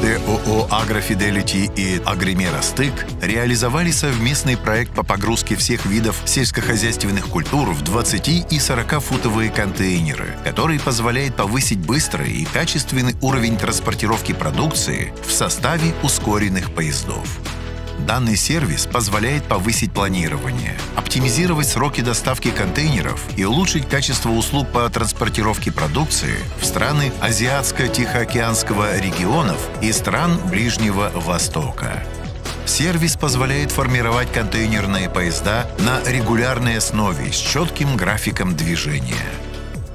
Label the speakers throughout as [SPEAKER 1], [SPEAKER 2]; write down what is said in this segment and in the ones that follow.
[SPEAKER 1] ТОО «Агрофиделити» и «Агримера Стык» реализовали совместный проект по погрузке всех видов сельскохозяйственных культур в 20 и 40-футовые контейнеры, который позволяет повысить быстрый и качественный уровень транспортировки продукции в составе ускоренных поездов. Данный сервис позволяет повысить планирование, оптимизировать сроки доставки контейнеров и улучшить качество услуг по транспортировке продукции в страны Азиатско-Тихоокеанского регионов и стран Ближнего Востока. Сервис позволяет формировать контейнерные поезда на регулярной основе с четким графиком движения.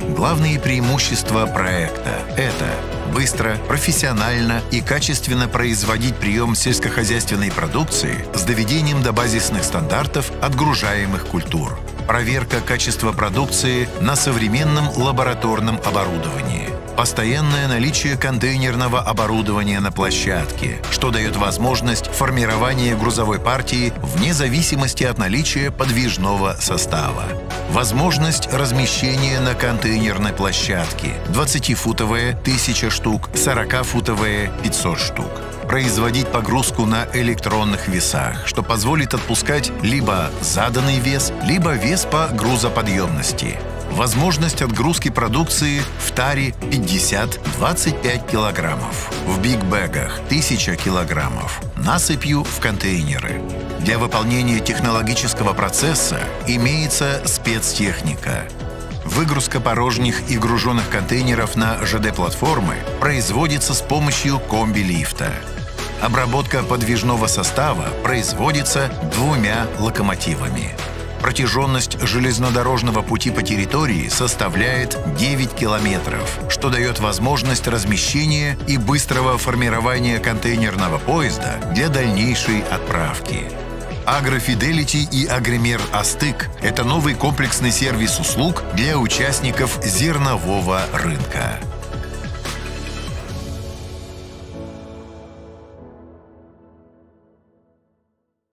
[SPEAKER 1] Главные преимущества проекта – это быстро, профессионально и качественно производить прием сельскохозяйственной продукции с доведением до базисных стандартов отгружаемых культур. Проверка качества продукции на современном лабораторном оборудовании. Постоянное наличие контейнерного оборудования на площадке, что дает возможность формирования грузовой партии вне зависимости от наличия подвижного состава. Возможность размещения на контейнерной площадке 20-футовые 1000 штук, 40-футовые 500 штук производить погрузку на электронных весах, что позволит отпускать либо заданный вес, либо вес по грузоподъемности. Возможность отгрузки продукции в таре 50-25 килограммов, в бигбэгах 1000 килограммов, насыпью в контейнеры. Для выполнения технологического процесса имеется спецтехника. Выгрузка порожних и груженных контейнеров на ЖД-платформы производится с помощью комби-лифта. Обработка подвижного состава производится двумя локомотивами. Протяженность железнодорожного пути по территории составляет 9 километров, что дает возможность размещения и быстрого формирования контейнерного поезда для дальнейшей отправки. Агрофиделити и Агример Астык – это новый комплексный сервис услуг для участников зернового рынка.